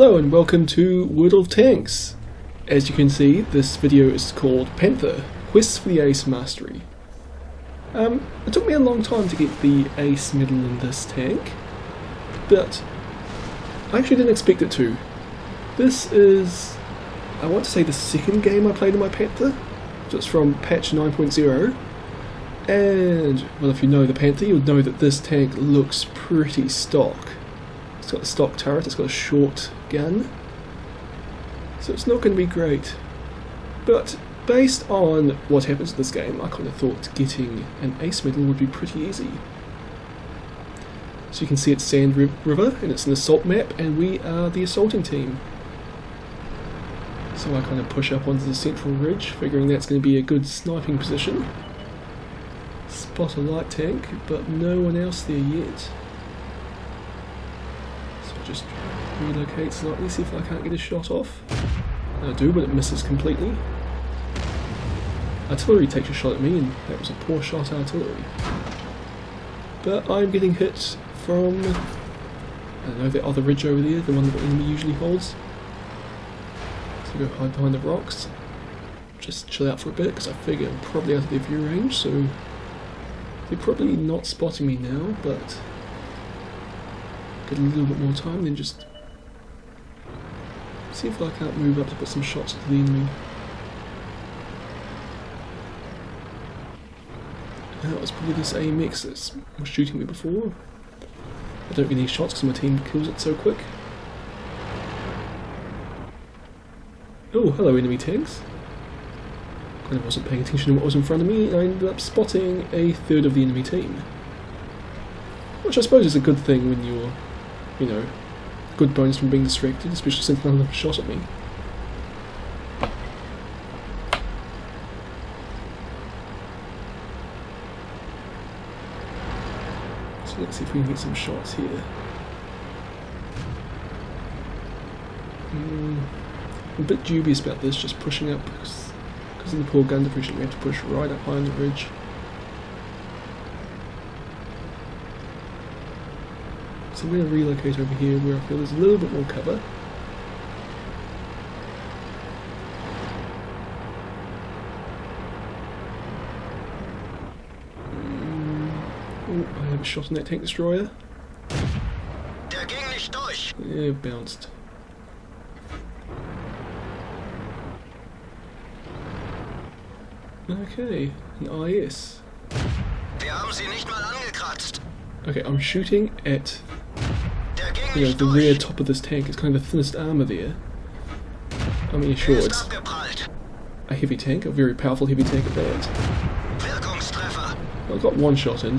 Hello and welcome to World of Tanks. As you can see, this video is called Panther, Quest for the Ace Mastery. Um, it took me a long time to get the Ace medal in this tank, but I actually didn't expect it to. This is, I want to say the second game I played in my Panther, it's from patch 9.0, and, well if you know the Panther, you'll know that this tank looks pretty stock. It's got a stock turret, it's got a short gun. So it's not going to be great. But based on what happens in this game, I kind of thought getting an ace medal would be pretty easy. So you can see it's Sand River and it's an assault map and we are the assaulting team. So I kind of push up onto the central ridge, figuring that's going to be a good sniping position. Spot a light tank, but no one else there yet just relocate slightly, see if I can't get a shot off. I do, but it misses completely. Artillery takes a shot at me, and that was a poor shot artillery. But I'm getting hit from, I don't know, the other ridge over there, the one that the enemy usually holds. So go hide behind the rocks. Just chill out for a bit, because I figure I'm probably out of their view range, so they're probably not spotting me now, but a little bit more time, then just see if I can't move up to put some shots to the enemy. That was probably this AMX that was shooting me before. I don't get any shots because my team kills it so quick. Oh, hello enemy tanks. Of wasn't paying attention to what was in front of me, and I ended up spotting a third of the enemy team. Which I suppose is a good thing when you're you know, good bonus from being distracted, especially since none of them shot at me. So let's see if we can get some shots here. Mm, I'm a bit dubious about this, just pushing up, because, of the poor gun diffusion we have to push right up high on the ridge. So I'm going to relocate over here where I feel there's a little bit more cover. Mm. Oh, I have a shot on that tank destroyer. Yeah, bounced. Okay, an IS. Okay, I'm shooting at you know, the rear top of this tank is kind of the thinnest armour there. I mean, sure, it's a heavy tank, a very powerful heavy tank at that. I got one shot in,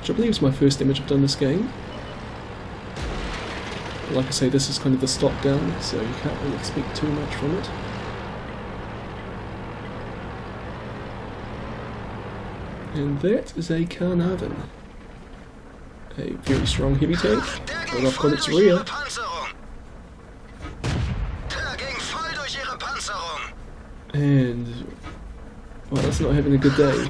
which I believe is my first damage I've done this game. But like I say, this is kind of the stock gun, so you can't really expect too much from it. And that is a Caernarvon a very strong heavy tank, I've got its rear. And, well, that's not having a good day.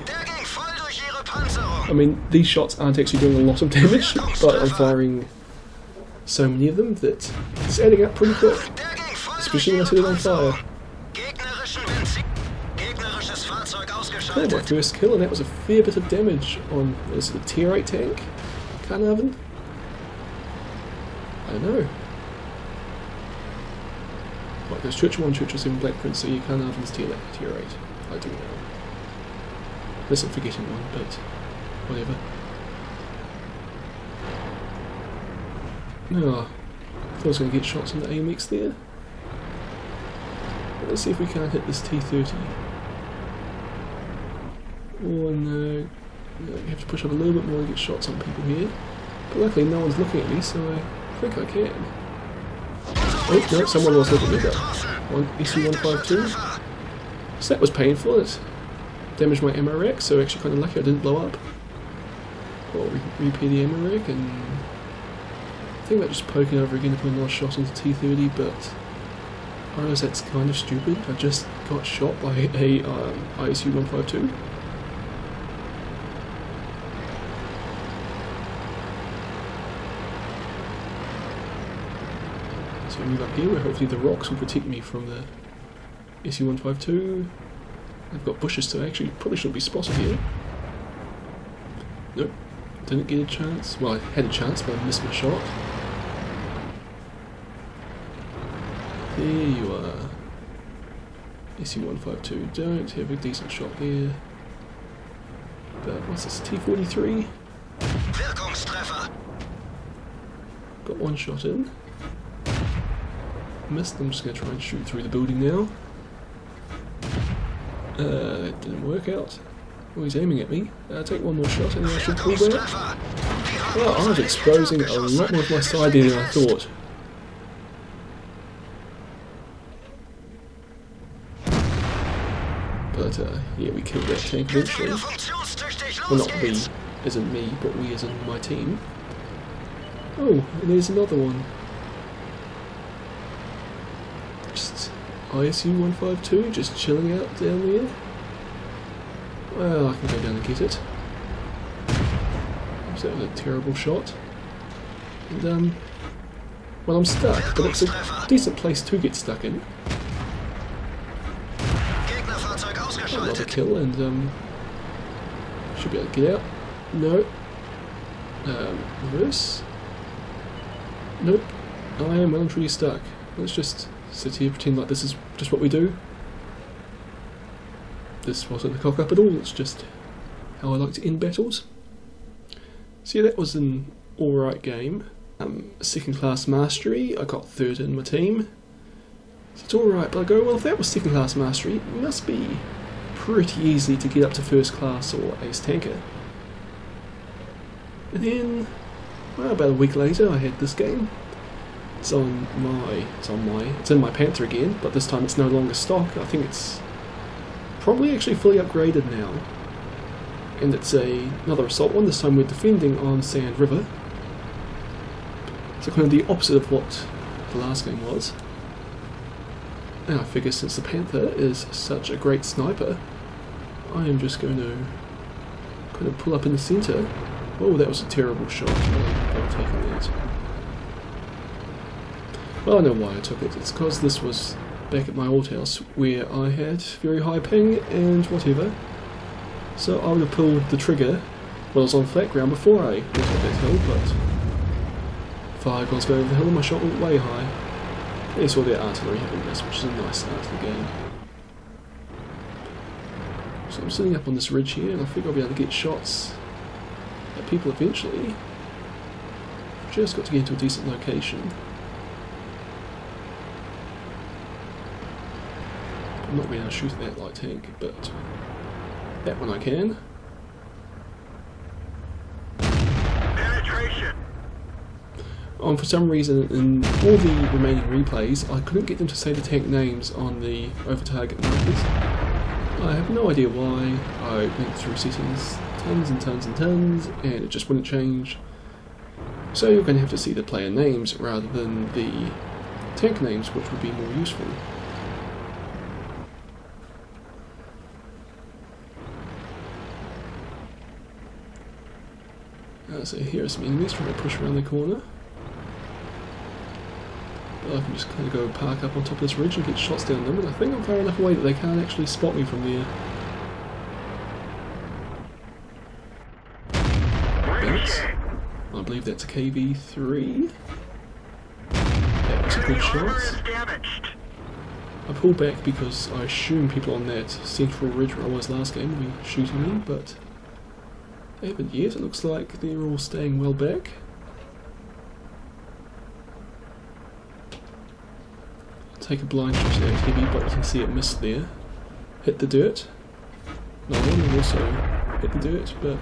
I mean, these shots aren't actually doing a lot of damage, but I'm firing so many of them that it's adding up pretty quick, especially when I set it on fire. I my first kill, and that was a fair bit of damage on this tier 8 tank. Caernarvon? I know. Like there's Church 1, Church 7, Black Prince, so you Caernarvon's tier, tier 8. I do know. Unless I'm forgetting one, but whatever. No, I thought I was going to get shots on the AMX there. Let's see if we can't hit this T30. Oh no, you have to push up a little bit more to get shots on people here. But luckily no one's looking at me, so I think I can. Oh, no, someone was looking at me though. One, EC152. So that was painful. It damaged my ammo rack, so actually kind of lucky I didn't blow up. Or re repair the ammo rack, and I think about just poking over again to put another shot into T30, but I realize that's kind of stupid. I just got shot by a um, ISU-152. I move up here where hopefully the rocks will protect me from the SU-152. I've got bushes so actually probably shouldn't be spotted here. Nope, didn't get a chance. Well, I had a chance but I missed my shot. There you are. SU-152, don't have a decent shot there. But what's this, T-43? Got one shot in. Missed, I'm just going to try and shoot through the building now. Uh, that didn't work out. Oh, he's aiming at me. Uh, take one more shot and then I should pull back. Well, I was exposing a lot more of my side than I thought. But, uh, yeah, we killed that tank eventually. Well, not we, as in me, but we as in my team. Oh, and there's another one. Just ISU 152, just chilling out down there. Well, I can go down and get it. That was a terrible shot. And, um, well, I'm stuck, but it's a decent place to get stuck in. Another kill, and, um, should be able to get out. No. Um, reverse. Nope. I am truly stuck. Let's just sit here, pretend like this is just what we do. This wasn't a cock up at all, it's just how I like to end battles. So yeah, that was an alright game. Um, second class mastery, I got third in my team. So it's alright, but I go, well if that was second class mastery, it must be pretty easy to get up to first class or ace tanker. And then, well, about a week later, I had this game. It's on my, it's on my, it's in my Panther again, but this time it's no longer stock. I think it's probably actually fully upgraded now. And it's a another assault one. This time we're defending on Sand River. So kind of the opposite of what the last game was. And I figure since the Panther is such a great sniper, I am just going to kind of pull up in the centre. Oh, that was a terrible shot. Taking that. Well, I know why I took it. It's because this was back at my old house where I had very high ping and whatever. So I would have pulled the trigger when I was on flat ground before I went up that hill, but five miles over the hill, and my shot went way high. And saw their artillery having missed, which is a nice start to the game. So I'm sitting up on this ridge here, and I think I'll be able to get shots at people eventually. Just got to get into a decent location. Not being able to shoot that light tank, but that one I can. Penetration. And for some reason, in all the remaining replays, I couldn't get them to say the tank names on the over-target markers. I have no idea why. I went through settings tons and tons and tons, and it just wouldn't change. So you're going to have to see the player names rather than the tank names, which would be more useful. So here are some enemies trying to push around the corner. But I can just kind of go park up on top of this ridge and get shots down them, and I think I'm far enough away that they can't actually spot me from there. That's, I believe that's a KV3. That was a good shot. I pull back because I assume people on that central ridge where I was last game will be shooting me, but they haven't yet. It looks like they're all staying well back. Take a blind shot at heavy, but you can see it missed there. Hit the dirt. No one also hit the dirt, but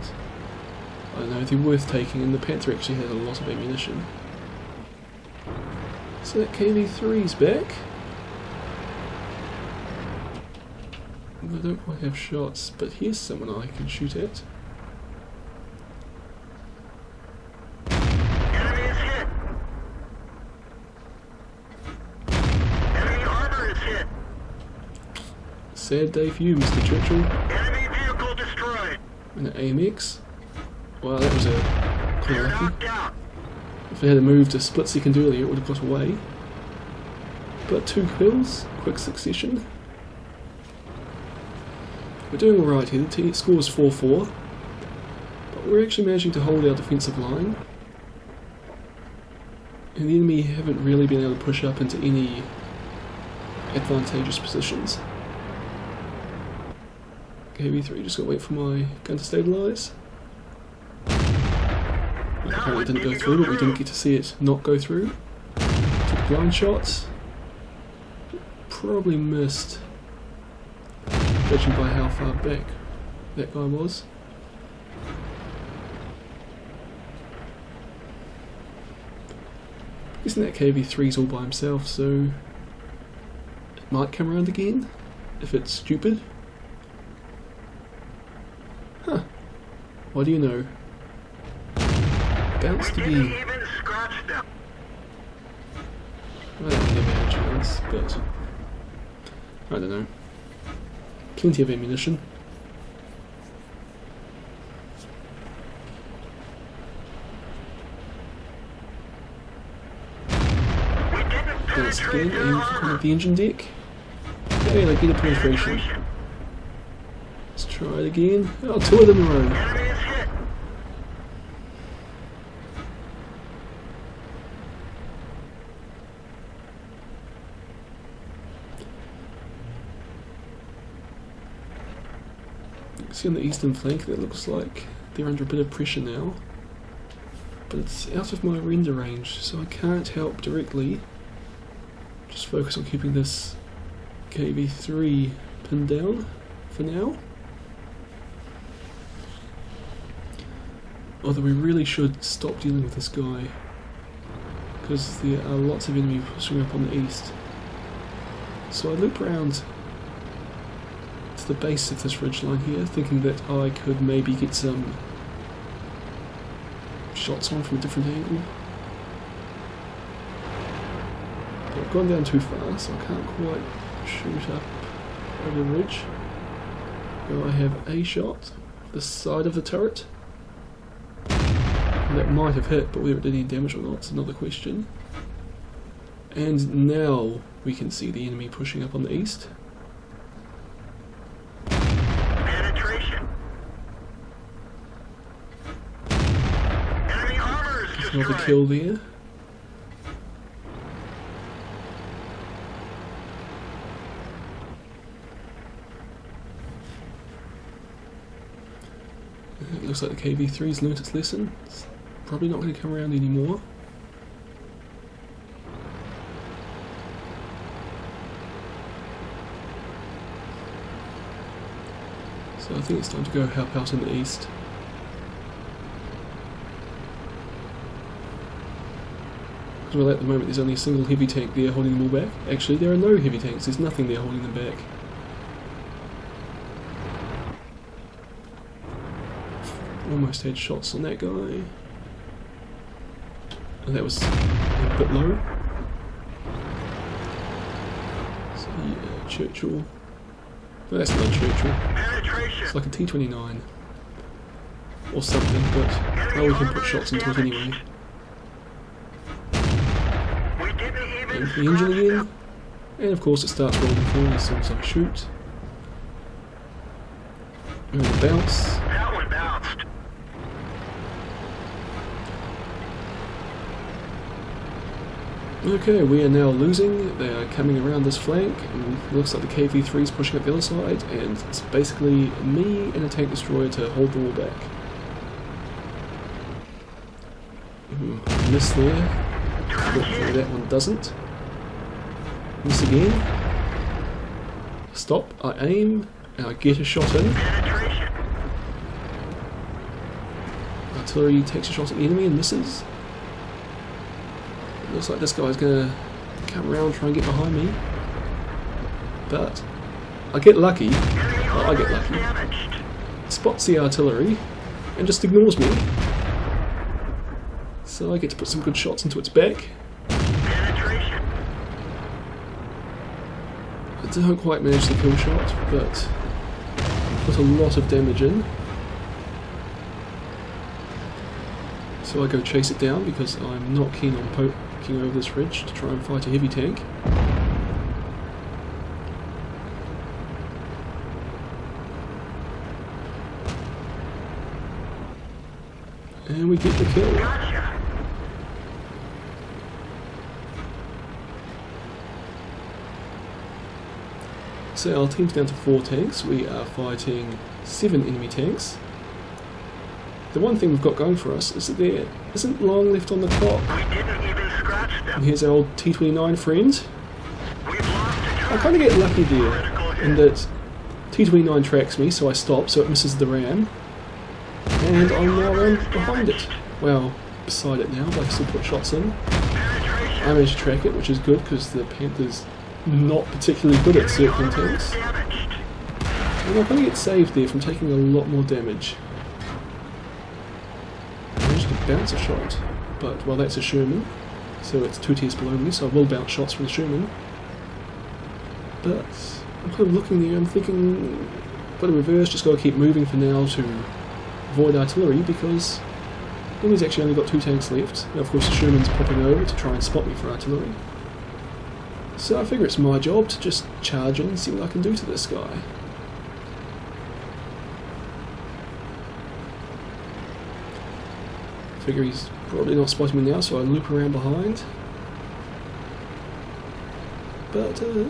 I know, they're worth taking, and the Panther actually has a lot of ammunition. So that KV3's back. I don't quite have shots, but here's someone I can shoot at. Enemy is hit. Enemy armor is hit. Sad day for you, Mr. Churchill. Enemy vehicle destroyed. And an AMX. Well, that was a kind of lucky. If I had moved a split second earlier, it would have got away. But two kills, quick succession. We're doing alright here, the team score is 4-4. But we're actually managing to hold our defensive line. And the enemy haven't really been able to push up into any advantageous positions. KV3 just gotta wait for my gun to stabilise. Apparently it didn't go through, but we didn't get to see it not go through. Took blind shots. Probably missed, judging by how far back that guy was. Isn't that KV3's all by himself, so it might come around again if it's stupid. What do you know? Bounced We didn't again. even scratch them. Well, they never had a chance, but I don't know. Plenty of ammunition. Bounce again, for the engine deck. Okay, like get a penetration. Penetration. Let's try it again. Oh, two of them in a row. See on the eastern flank, that looks like they're under a bit of pressure now. But it's out of my render range, so I can't help directly. Just focus on keeping this KV3 pinned down for now. Although we really should stop dealing with this guy. Because there are lots of enemy pushing up on the east. So I loop around to the base of this ridge line here, thinking that I could maybe get some shots on from a different angle. But I've gone down too far, so I can't quite shoot up over the ridge. Now I have a shot, the side of the turret. And that might have hit, but whether it did any damage or not is another question. And now we can see the enemy pushing up on the east. Penetration. Enemy armor is Another kill there. It looks like the KV3's learnt its lesson. It's probably not going to come around anymore. So I think it's time to go help out in the east. Well, at the moment there's only a single heavy tank there holding them all back. Actually, there are no heavy tanks. There's nothing there holding them back. Almost had shots on that guy. And that was a bit low. So yeah, Churchill. No, that's not Churchill. It's like a T29 or something, but well, we can put shots into it anyway. We And the engine again, and of course it starts rolling forward as soon as I shoot. And the bounce. That one bounced. Okay, we are now losing. They are coming around this flank, and it looks like the KV3 is pushing up the other side, and it's basically me and a tank destroyer to hold the wall back. Ooh, miss there. Hopefully that one doesn't. Miss again. Stop, I aim, and I get a shot in. Artillery takes a shot at the enemy and misses. It looks like this guy's gonna come around try and get behind me. But I get lucky, Enemy I get lucky. spots the artillery, and just ignores me. So I get to put some good shots into its back. don't quite manage the kill shot, but put a lot of damage in. So I go chase it down because I'm not keen on poking over this ridge to try and fight a heavy tank. And we get the kill. So our team's down to four tanks. We are fighting seven enemy tanks. The one thing we've got going for us is that there isn't long left on the clock. We didn't even scratch And here's our old T29 friend. We've lost a I kind of get lucky there in that T29 tracks me, so I stop, so it misses the ram. And I'm now behind it. Well, beside it now, but I still put shots in. I managed to track it, which is good because the Panther's not particularly good at circling tanks. And I of get saved there from taking a lot more damage. I managed to bounce a shot, but well, that's a Sherman, so it's two tiers below me, so I will bounce shots from the Sherman. But I'm kind of looking there, I'm thinking, got to reverse, just got to keep moving for now to avoid artillery because enemy's actually only got two tanks left. Now, of course, the Sherman's popping over to try and spot me for artillery. So I figure it's my job to just charge in and see what I can do to this guy. Figure he's probably not spotting me now, so I loop around behind. But, uh,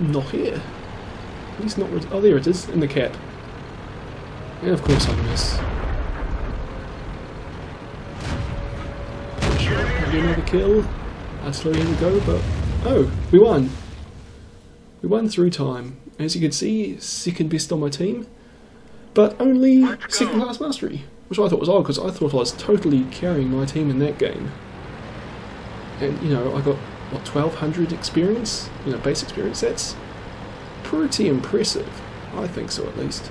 not here. At least not. Oh, there it is, in the cap. And of course I miss. Sure, another kill. Artillery, here we go, but. Oh, we won! We won through time. As you can see, second best on my team, but only second class mastery, which I thought was odd because I thought I was totally carrying my team in that game. And you know, I got what 1200 experience, you know, base experience. That's pretty impressive. I think so, at least.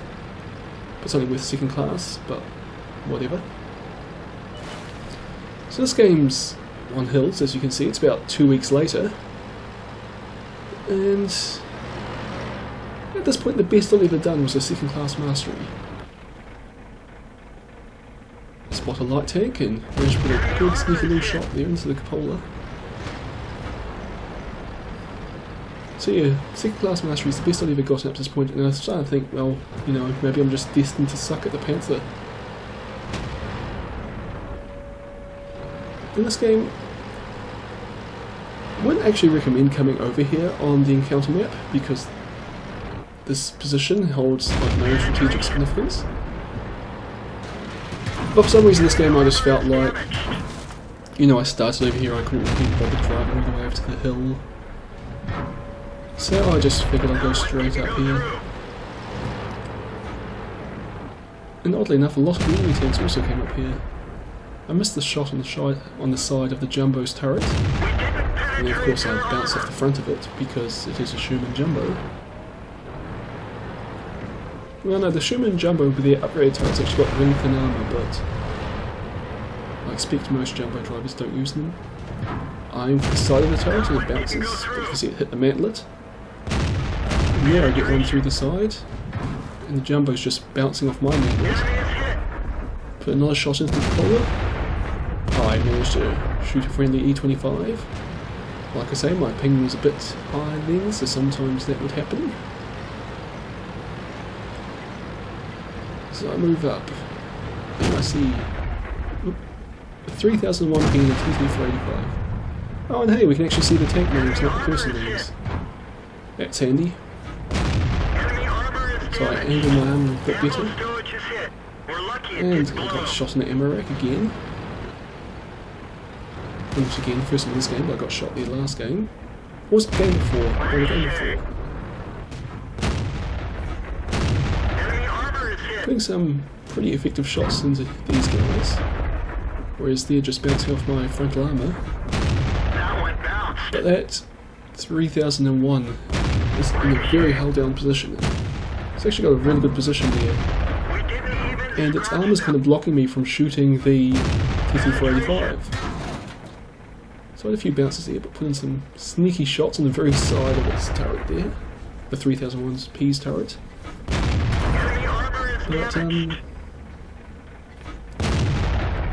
But something with second class, but whatever. So this game's on hills, as you can see. It's about two weeks later. And at this point, the best I've ever done was a second class mastery. Spot a light tank and manage to put a good sneaky little shot there into the cupola. So yeah, second class mastery is the best I've ever gotten up to this point, and I starting to think, well, you know, maybe I'm just destined to suck at the Panther. In this game, wouldn't actually recommend coming over here on the encounter map because this position holds like no strategic significance. But for some reason this game I just felt like, you know, I started over here, I couldn't be bothered driving all the way over to the hill. So I just figured I'd go straight up here. And oddly enough, a lot of enemy tanks also came up here. I missed the shot on the, shi on the side of the Jumbo's turret. And of course I bounced off the front of it because it is a Sherman Jumbo. Well no, the Sherman Jumbo with their upgraded turrets actually got ring thin armour, but I expect most Jumbo drivers don't use them. I'm to the side of the turret and it bounces because it hit the mantlet. And there I get one through the side, and the Jumbo's just bouncing off my mantlet. Put another shot into the collar. I managed to shoot a friendly E25. Like I say, my ping was a bit high then, so sometimes that would happen. So I move up, and I see oop, 3001 ping and a T3485. Oh, and hey, we can actually see the tank names, not the person names. That's handy. So I angle my arm a bit better. And I got shot in the ammo rack again. Which again, first in this game, but I got shot there last game. What was the game before? Or the game before? Putting some pretty effective shots into these guys. Whereas they're just bouncing off my frontal armour. But that 3001 is in a very held down position. It's actually got a really good position there. And its armor's kind of blocking me from shooting the T-3485. So I had a few bounces here, but put in some sneaky shots on the very side of its turret there. The 3001's P's turret. But, um...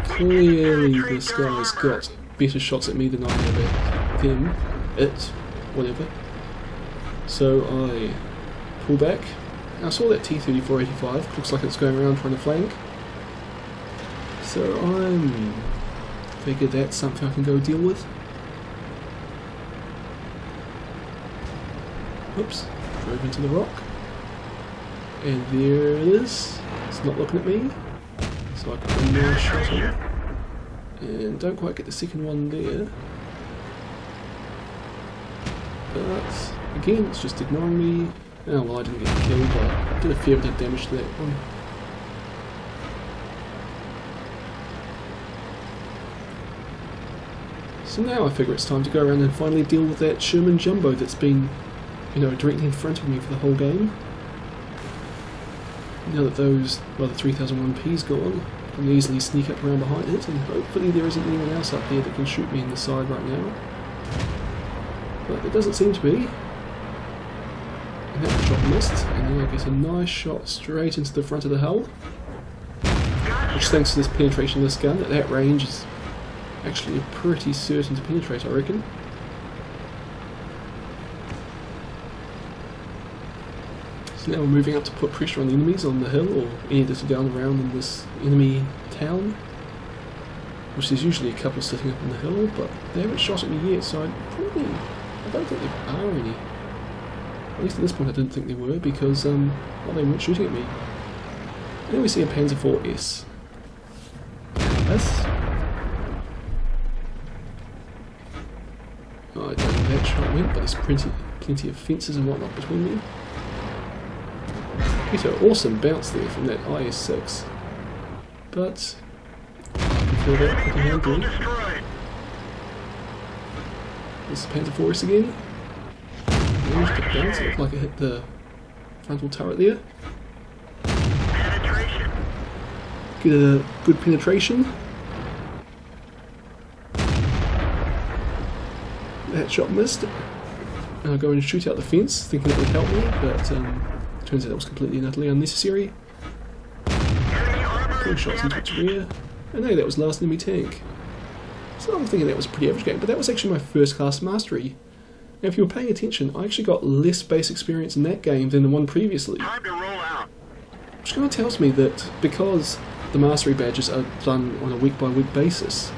Clearly this guy's got better shots at me than I have at him. It. Whatever. So I pull back. I saw that T-3485. Looks like it's going around trying to flank. So I'm figured that's something I can go deal with. Oops, drove into the rock. And there it is. It's not looking at me. So I can a nice shot on. And don't quite get the second one there. But again, it's just ignoring me. Oh well, I didn't get killed, but I did a fair bit of damage to that one. So now I figure it's time to go around and finally deal with that Sherman Jumbo that's been, you know, directly in front of me for the whole game. Now that those, well, the 3001P's gone, I can easily sneak up around behind it, and hopefully there isn't anyone else up there that can shoot me in the side right now. But there doesn't seem to be. And that shot missed, and then I get a nice shot straight into the front of the hull. Which thanks to this penetration of this gun, at that range is actually pretty certain to penetrate, I reckon. So now we're moving up to put pressure on the enemies on the hill, or any are down around in this enemy town. Which there's usually a couple sitting up on the hill, but they haven't shot at me yet, so I probably... I don't think there are any. At least at this point I didn't think there were, because, um, well, they weren't shooting at me. Then we see a Panzer IV-S. This. Oh, I don't know where that shot went, but there's plenty, plenty of fences and whatnot between. Get an awesome bounce there from that IS-6. But, feel that pretty destroyed. This is Panzer IV again. Managed bounce, it looked like it hit the frontal turret there. Get a good penetration. That shot missed. I'll go and shoot out the fence, thinking it would help me, but um, turns out it was completely and utterly unnecessary. Enemy armor Putting is shots into its rear. And hey, that was last enemy tank. So I'm thinking that was a pretty average game, but that was actually my first class mastery. Now if you were paying attention, I actually got less base experience in that game than the one previously. Time to roll out. Which kind of tells me that because the mastery badges are done on a week by week basis,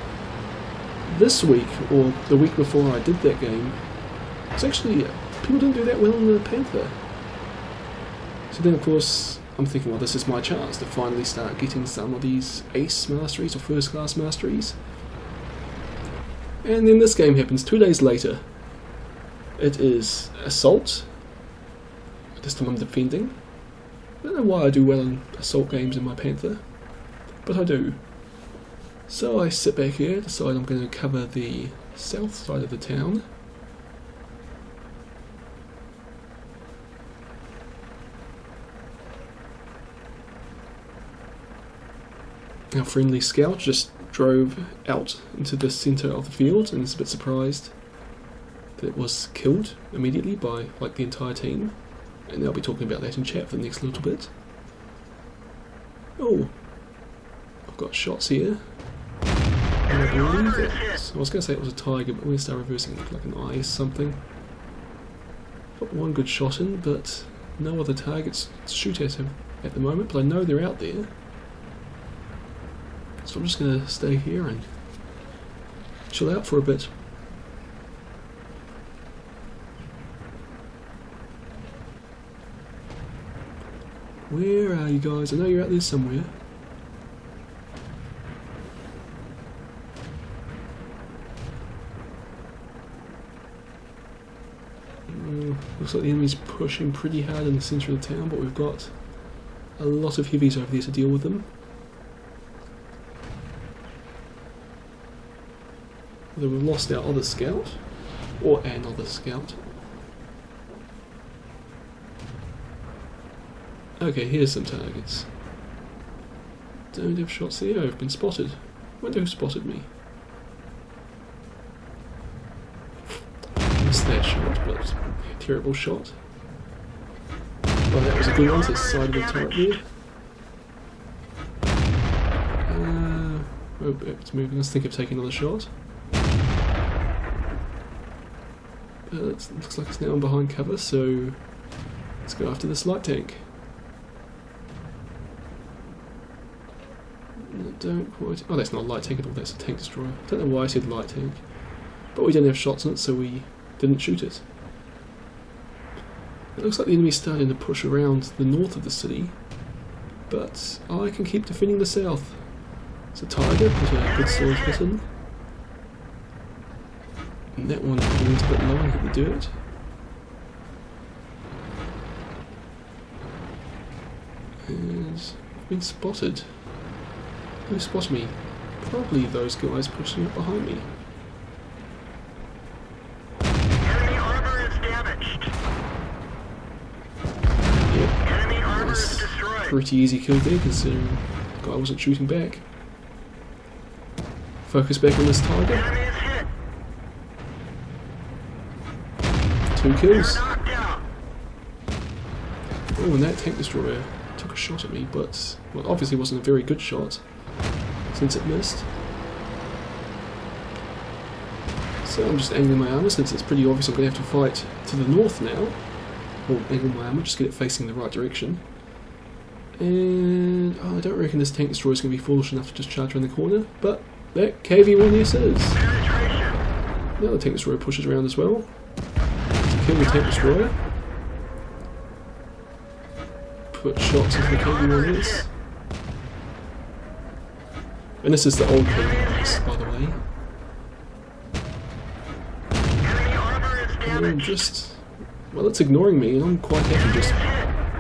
this week, or the week before I did that game, it's actually, uh, people didn't do that well in the Panther. So then of course, I'm thinking, well this is my chance to finally start getting some of these ace masteries or first class masteries. And then this game happens two days later. It is Assault. This time I'm defending. I don't know why I do well in assault games in my Panther, but I do. So I sit back here, decide I'm going to cover the south side of the town. Our friendly scout just drove out into the centre of the field and is a bit surprised that it was killed immediately by like the entire team and they'll be talking about that in chat for the next little bit. Oh, I've got shots here. And I believe it, I was going to say it was a tiger, but when I start reversing it like an eye or something. Got one good shot in, but no other targets to shoot at him at the moment, but I know they're out there. So I'm just going to stay here and chill out for a bit. Where are you guys? I know you're out there somewhere. Mm, looks like the enemy's pushing pretty hard in the centre of the town, but we've got a lot of heavies over there to deal with them. Although we've lost our other scout, or another scout. Okay, here's some targets. Don't have shots here, I've been spotted. Wonder who spotted me. Missed that shot, but terrible shot. Well, that was a good one the side of the turret there. Uh, oh, it's moving. Let's think of taking another shot. Uh, it looks like it's now behind cover, so let's go after this light tank. don't quite. Oh, that's not a light tank at all. That's a tank destroyer. Don't know why I said light tank, but we didn't have shots on it, so we didn't shoot it. It looks like the enemy's starting to push around the north of the city, but I can keep defending the south. It's a tiger, put a good storage hit. And that one went a bit low hit the dirt. And I've been spotted. Who spotted me? Probably those guys pushing up behind me. Enemy armor is damaged. Yep, Enemy armor is destroyed. pretty easy kill there considering the guy wasn't shooting back. Focus back on this target. Two kills. Oh, and that tank destroyer took a shot at me, but well, obviously wasn't a very good shot since it missed. So I'm just angling my armor since it's pretty obvious I'm going to have to fight to the north now. Or angle my armor, just get it facing the right direction. And oh, I don't reckon this tank destroyer is going to be foolish enough to just charge around the corner, but that KV-1S is. The other tank destroyer pushes around as well kill the tank destroyer. Put shots into the KV-1S. And this is the old KV-1S, by the way. And just, well, it's ignoring me, and I'm quite happy just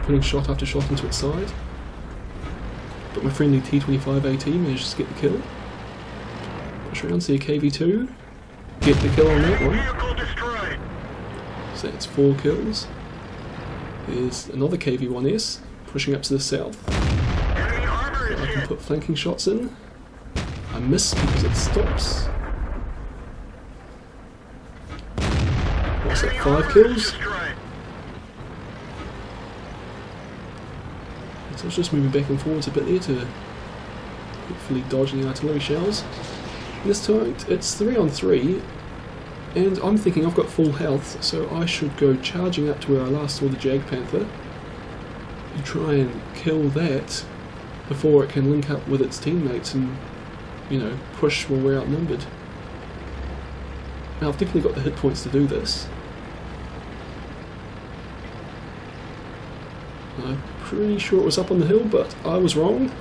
putting shot after shot into its side. But my friendly T25 AT manages to get the kill. Push around, see a KV-2. Get the kill on that one. So that's four kills. There's another KV-1S pushing up to the south. Is I can put flanking shots in. I miss because it stops. What's that, five kills? So I was just moving back and forwards a bit there to hopefully dodge the artillery shells. This time it's three on three, and I'm thinking I've got full health, so I should go charging up to where I last saw the Jagdpanther and try and kill that before it can link up with its teammates and, you know, push while we're outnumbered. Now I've definitely got the hit points to do this. I'm pretty sure it was up on the hill, but I was wrong.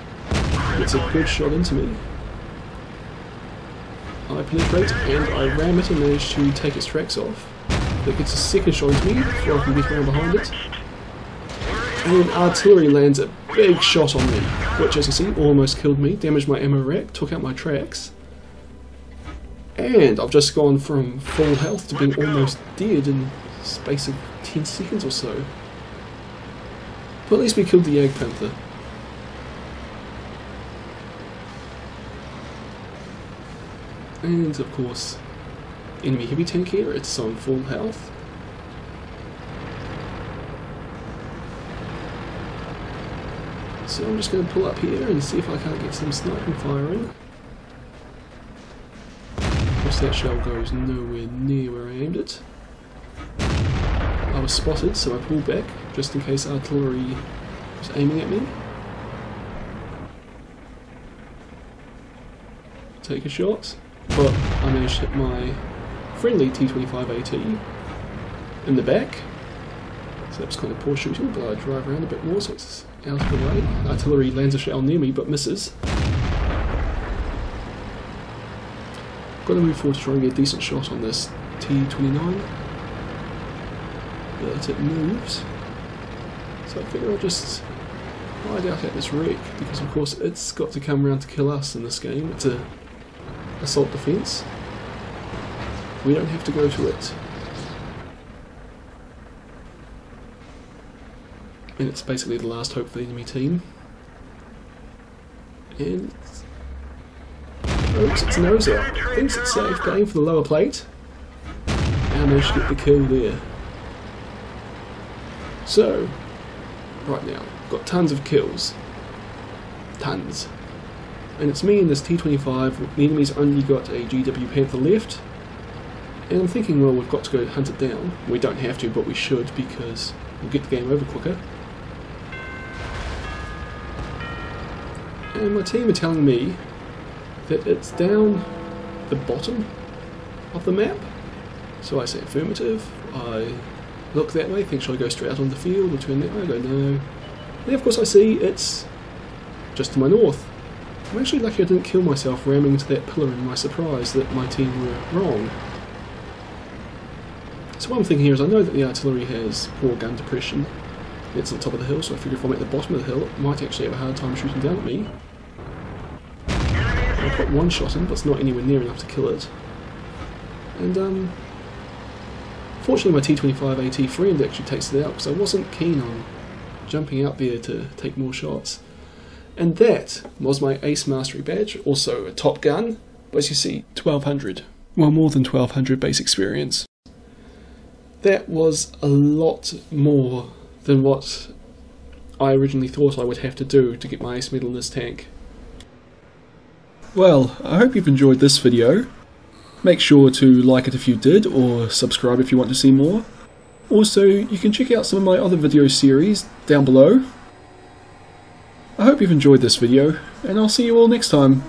It's a good shot into me. I penetrate and I ram it and manage to take its tracks off. It gets a second shot into me before I can get around behind it. And artillery lands a big shot on me, which as you see almost killed me, damaged my ammo rack, took out my tracks. And I've just gone from full health to being almost dead in space of 10 seconds or so. But at least we killed the Jagdpanther. And of course, enemy heavy tank here, it's on full health. So I'm just going to pull up here and see if I can't get some sniping fire in. Of course that shell goes nowhere near where I aimed it. I was spotted, so I pulled back, just in case artillery was aiming at me. Take a shot, but I managed to hit my friendly T25 AT in the back. So that was kind of poor shooting, but I drive around a bit more so it's out of the way. Artillery lands a shell near me but misses. Got to move forward to try and get a decent shot on this T29 but it moves. So I figure I'll just hide out at this wreck because of course it's got to come around to kill us in this game. It's a assault defense. We don't have to go to it. And it's basically the last hope for the enemy team. And oops, it's nose out. Thinks it's safe, going for the lower plate. And I should get the kill there. So, right now, got tons of kills. Tons. And it's me and this T25, the enemy's only got a GW Panther left. And I'm thinking, well, we've got to go hunt it down. We don't have to, but we should because we'll get the game over quicker. and my team are telling me that it's down the bottom of the map. So I say affirmative, I look that way, think should I go straight out on the field or turn that way, I go no. And of course I see it's just to my north. I'm actually lucky I didn't kill myself ramming into that pillar in my surprise that my team were wrong. So what I'm thinking here is I know that the artillery has poor gun depression. It's on top of the hill, so I figure if I'm at the bottom of the hill, it might actually have a hard time shooting down at me. I've got one shot in, but it's not anywhere near enough to kill it. And, um... Fortunately my T25 AT friend actually takes it out, because I wasn't keen on jumping out there to take more shots. And that was my Ace Mastery badge, also a Top Gun, but as you see, 1200. Well, more than 1200 base experience. That was a lot more than what I originally thought I would have to do to get my Ace medal in this tank. Well, I hope you've enjoyed this video. Make sure to like it if you did, or subscribe if you want to see more. Also, you can check out some of my other video series down below. I hope you've enjoyed this video, and I'll see you all next time.